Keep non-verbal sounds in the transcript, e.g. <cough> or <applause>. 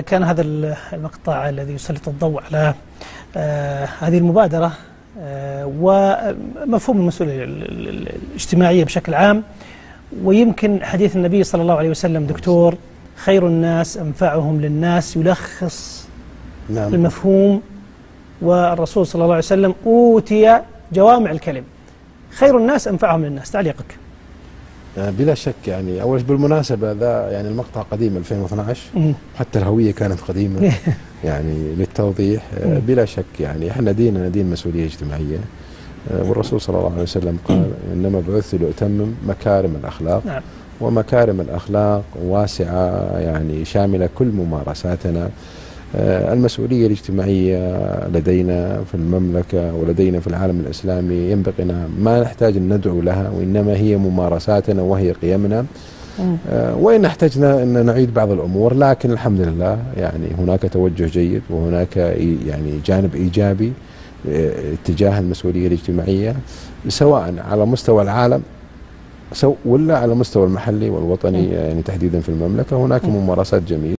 كان هذا المقطع الذي يسلط الضوء على آه، هذه المبادرة آه، ومفهوم المسؤولية ال- ال- الاجتماعية بشكل عام. ويمكن حديث النبي صلى الله عليه وسلم دكتور خير الناس أنفعهم للناس يلخص نعم. المفهوم. والرسول صلى الله عليه وسلم أوتي جوامع الكلم. خير الناس أنفعهم للناس تعليقك. بلا شك يعني أول بالمناسبة ذا يعني المقطع قديم 2012 مم. حتى الهوية كانت قديمة. <laughs> يعني للتوضيح آه، بلا شك يعني إحنا ديننا دين مسؤولية اجتماعية. آه، والرسول صلى الله عليه وسلم قال إنما بعثت لاتمم مكارم الأخلاق. نعم. ومكارم الأخلاق واسعة يعني شاملة كل ممارساتنا. آه، المسؤولية الاجتماعية لدينا في المملكة ولدينا في العالم الإسلامي ينبغي أنها ما نحتاج أن ندعو لها وإنما هي ممارساتنا وهي قيمنا. آه، وإن احتجنا أن نعيد بعض الأمور لكن الحمد لله يعني هناك توجه جيد وهناك يعني جانب إيجابي آه، اتجاه المسؤولية الاجتماعية سواء على مستوى العالم سو ولا على مستوى المحلي والوطني يعني تحديدا في المملكة. هناك ممارسات جميلة.